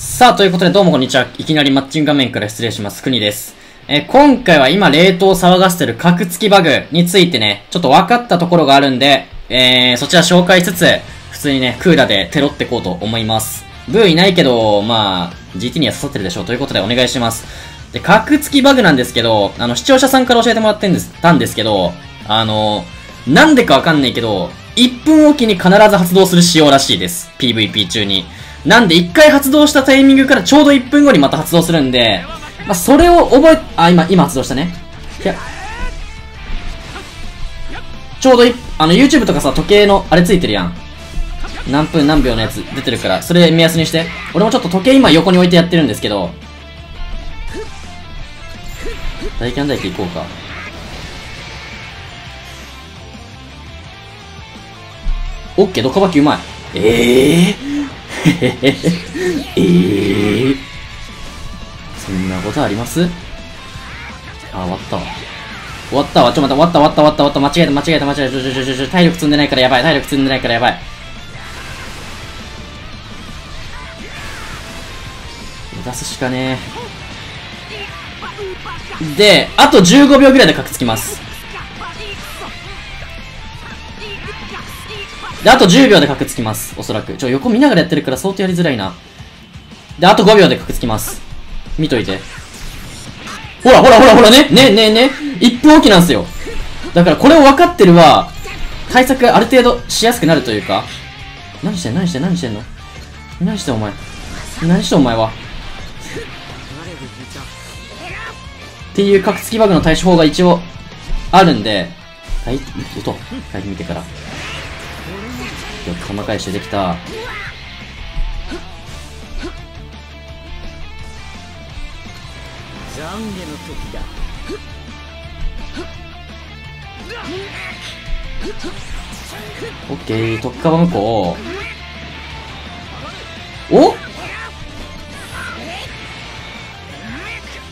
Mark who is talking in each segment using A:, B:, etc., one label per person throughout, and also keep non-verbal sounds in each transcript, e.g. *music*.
A: さあ、ということでどうもこんにちは。いきなりマッチング画面から失礼します。くにです。えー今回は今冷凍を騒がせてる格付きバグについてね、ちょっと分かったところがあるんで、えー、そちら紹介しつつ、普通にね、クーラーでテロってこうと思います。ブーいないけど、まあ、GT には刺さってるでしょうということでお願いします。で、格付きバグなんですけど、あの、視聴者さんから教えてもらってんです、たんですけど、あの、なんでかわかんないけど、1分おきに必ず発動する仕様らしいです。PVP 中に。なんで1回発動したタイミングからちょうど1分後にまた発動するんで、まあ、それを覚え、あ、今、今発動したね。いやちょうどい、あの、YouTube とかさ、時計の、あれついてるやん。何分何秒のやつ出てるから、それ目安にして。俺もちょっと時計今横に置いてやってるんですけど、大キャン大輝行こうか。オッケー、ドカバキうまい。ええー、え *laughs* えー、そんなことあります？あ、終わったわ。終わったわ。ちょ、待って、終わった、終わった、終わった、終わった。間違えた、間違えた、間違えた。ちょ、ちょ、ちょ、ちょ、体力積んでないからやばい。体力積んでないからやばい。出すしかねえ。で、あと15秒ぐらいで格つきます。で、あと10秒で格つきます。おそらく。ちょ、横見ながらやってるから相当やりづらいな。で、あと5秒で格つきます。見といて。ほらほらほらほらねねねね !1 分おきなんすよ。だからこれを分かってるは、対策がある程度しやすくなるというか。何してん何してん何してんの？何してんお前？何してんお前は？っていう格付きバグの対処法が一応あるんで、はい、音、書いてみてから。よく玉返してできた。
B: 懺悔の時だ
A: オッケー、特化は向こう。お？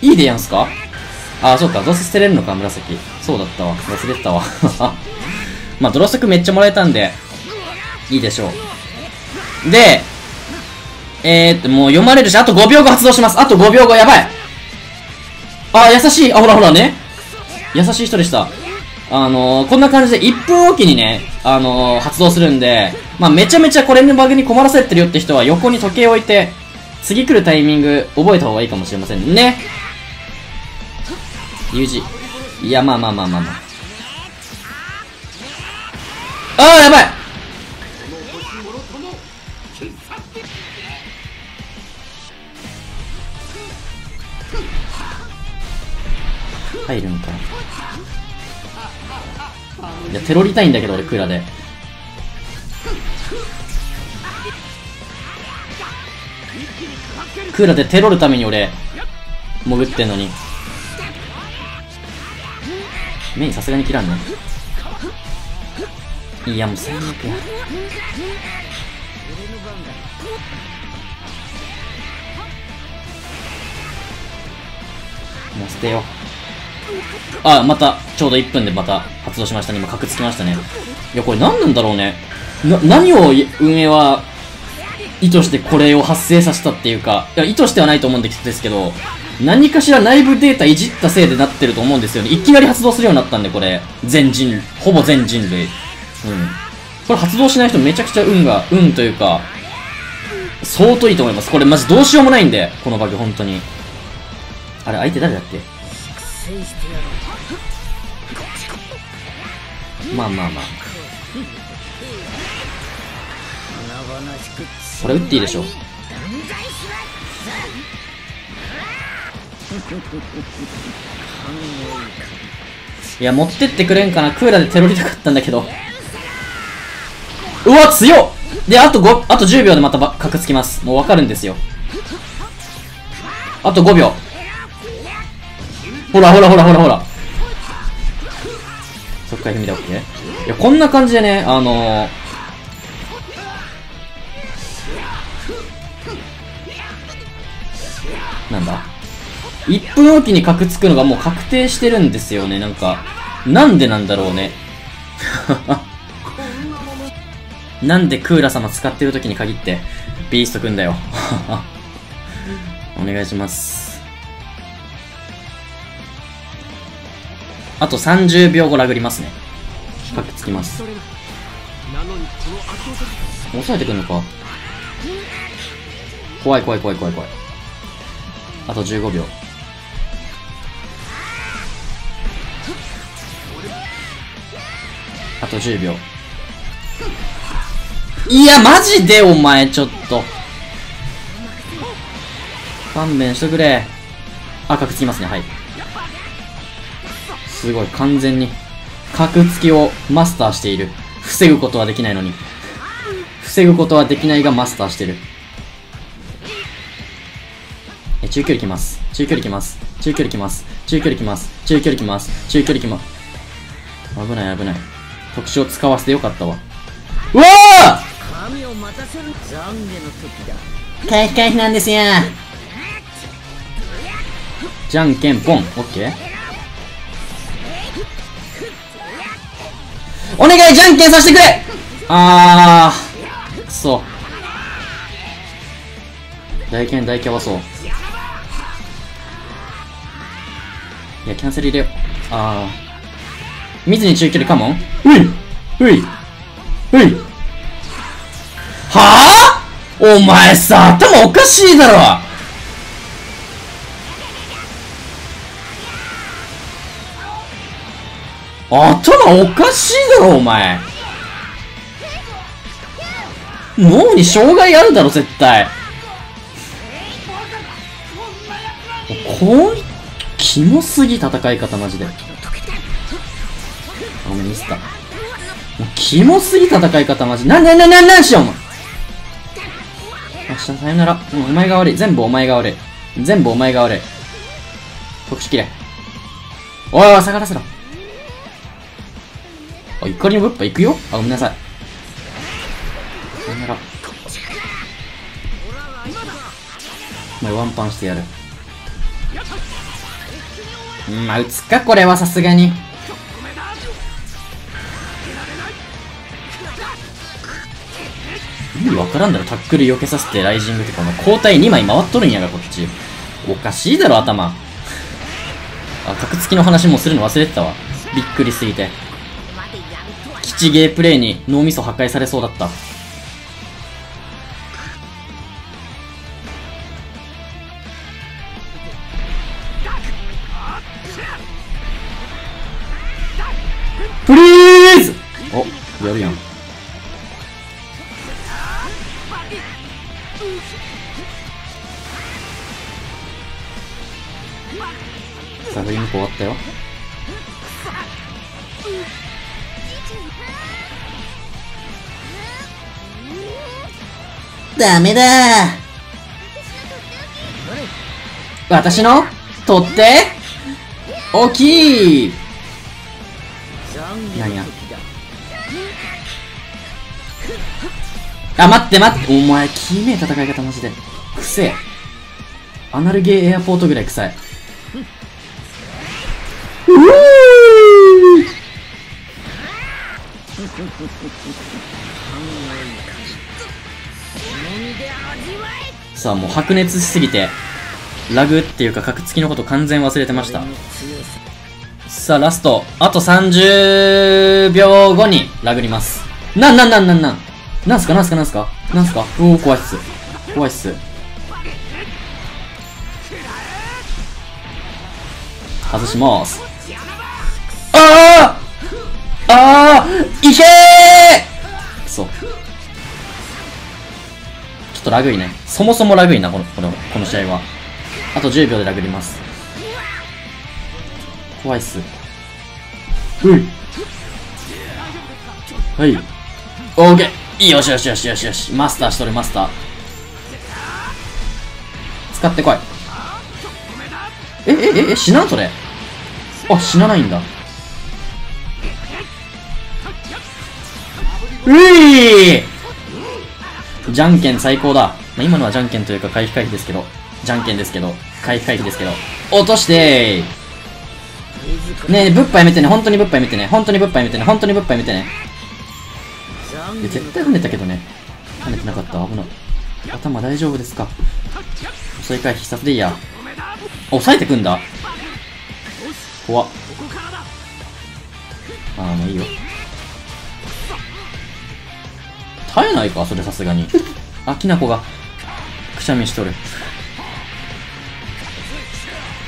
A: いいでやんすか？あ、そうか、どうせ捨てれるのか、紫。そうだったわ。忘れてたわ。*laughs* まあ、ドロスクめっちゃもらえたんで、いいでしょう。で、えーっと、もう読まれるし、あと5秒後発動します。あと5秒後、やばいあ、優しい。あ、ほらほらね。優しい人でした。あのー、こんな感じで1分おきにね、あのー、発動するんで、まあ、めちゃめちゃこれのバグに困らせてるよって人は横に時計置いて、次来るタイミング覚えた方がいいかもしれませんね。U 字。いや、まあまあまあまあまあ。あー、やばい入るんか。いや、テロりたいんだけど、俺、クーラで。クーラでテロるために俺、潜ってんのに。メインさすがに切らんね。いや、もう最悪や。もう捨てよう。あ、また、ちょうど1分でまた発動しましたね。今、格つきましたね。いや、これ何なんだろうね。な、何を運営は、意図してこれを発生させたっていうか、いや、意図してはないと思うんですけど、何かしら内部データいじったせいでなってると思うんですよね。いきなり発動するようになったんで、これ。全人、ほぼ全人類。うん。これ発動しない人めちゃくちゃ運が、運というか、相当いいと思います。これマジどうしようもないんで、このバグ、本当に。あれ、相手誰だっけ？まあまあまあ。これ打っていいでしょ。いや、持ってってくれんかな。クーラーでテロりたかったんだけど。うわ、強っで、あと5、あと10秒でまたば、格つきます。もうわかるんですよ。あと5秒。ほらほらほらほらほら。そっか、見たオッケー。いや、こんな感じでね、あのー、なんだ1分おきに格つくのがもう確定してるんですよね、なんか。なんでなんだろうね。*laughs* なんでクーラ様使ってる時に限って、ビーストくんだよ。*laughs* お願いします。あと30秒後ラグりますね。パックつきます。
C: それなのにこの圧倒的
A: 抑えてくんのか怖い怖い怖い怖い怖い。あと15秒。あと10秒。いや、マジでお前、ちょっと。勘弁しとくれ。あ、角つきますね、はい。すごい、完全に。角つきをマスターしている。防ぐことはできないのに。防ぐことはできないがマスターしてる。え、中距離来ます。中距離来ます。中距離来ます。中距離来ます。中距離来ます。中距離来ます。危ない危ない。特殊を使わせてよかったわ。うわ
B: 神を待たせる懺悔の時だ
A: ー回避回避なんですよじゃんけんぽん。オッケー。お願いじゃんけんさせてくれあー。くそ。大剣大キャバそう。いや、キャンセル入れよう。あー。見ずに中距離カモンういういういはぁお前さ、頭おかしいだろ頭おかしいだろ、お前。脳に障害あるだろ、絶対。こい、キモすぎ、戦い方、マジで。あ、ミスった。もう、キモすぎ、戦い方、マジ。なん、なん、なん、なん、なんしよう、お前。よっしゃ、さよなら。もう、お前が悪い。全部お前が悪い。全部お前が悪い。特殊切れ。おいおい、下がらせろ。あ、怒りのぶっぱ行くよあ、ごめんなさい。さよなら。お前ワンパンしてやる。うん、まあ、打つか、これはさすがに。意味わからんだろ、タックル避けさせてライジングとか、お前交代2枚回っとるんやが、こっち。おかしいだろ、頭。あ、角付きの話もするの忘れてたわ。びっくりすぎて。基地ゲープレイに脳みそ破壊されそうだった。プリーズお、やるやん。ダメだ私の？取って？大きい
B: 懺悔の時だ
A: あ、待って待って。お前、きめえ戦い方マジで。くせえ。アナルゲーエアポートぐらい臭い。うぅ *laughs* さあ、もう白熱しすぎて、ラグっていうか、角付きのこと完全忘れてました。さあ、ラスト。あと30秒後にラグります。なんなんなんなんなん？なんすか？なんすか？なんすか？なんすか？おお、怖いっす。怖いっす。外します。ああああいけーくそ。ちょっとラグいね。そもそもラグいな、この、この、この試合は。あと10秒でラグります。怖いっす。うい。はい。オーケーよしよしよしよしよし。マスターしとる、マスター。使ってこい。え、え、え、え、死なんそれ？あ、死なないんだ。ういじゃんけん最高だ。まあ、今のはじゃんけんというか回避回避ですけど。じゃんけんですけど。回避回避ですけど。落としてーねえ、ぶっぱやめてね。本当にぶっぱやめてね。本当にぶっぱやめてね。本当にぶっぱやめてね。絶対跳ねたけどね。跳ねてなかった。危ない。頭大丈夫ですか？遅い回避必殺でいいや。抑えてくんだ怖っ。あー、もういいよ。耐えないかそれさすがに。あ、きなこが、くしゃみしとる。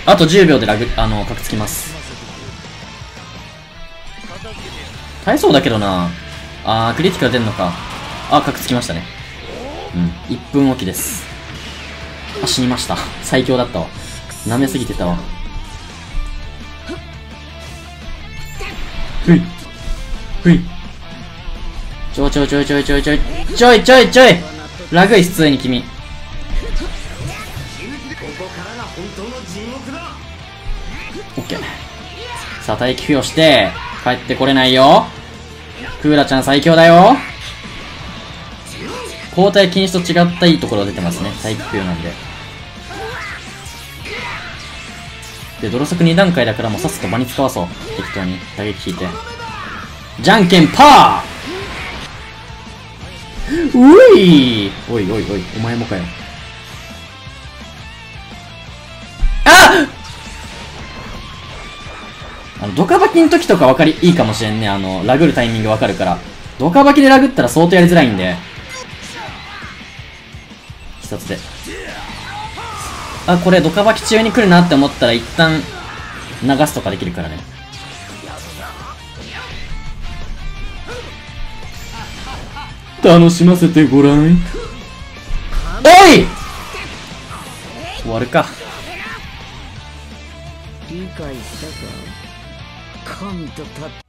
A: あと10秒でラグ、あの、格つきます。耐えそうだけどなあー、クリティカル出んのか。あ、格つきましたね。うん。1分おきです。あ、死にました。最強だったわ。舐めすぎてたわ。ふい。ふい。ちょいちょいちょいちょいちょいちょい。ちょいちょいちょいラグい、普通に君。オッケー。さあ、待機付与して、帰ってこれないよ。クーラちゃん最強だよ。交代禁止と違ったいいところ出てますね。待機付与なんで。で、泥作2段階だからもうさっさと場に使わそう。適当に打撃引いて。じゃんけんパーういおいおいおい、お前もかよ。ああの、ドカバキの時とか分かり、いいかもしれんね。あの、ラグるタイミング分かるから。ドカバキでラグったら相当やりづらいんで。必殺で。あ、これドカバキ中に来るなって思ったら一旦流すとかできるからね。楽しませてごらん。おい終わるか。
B: 理解したか？神とた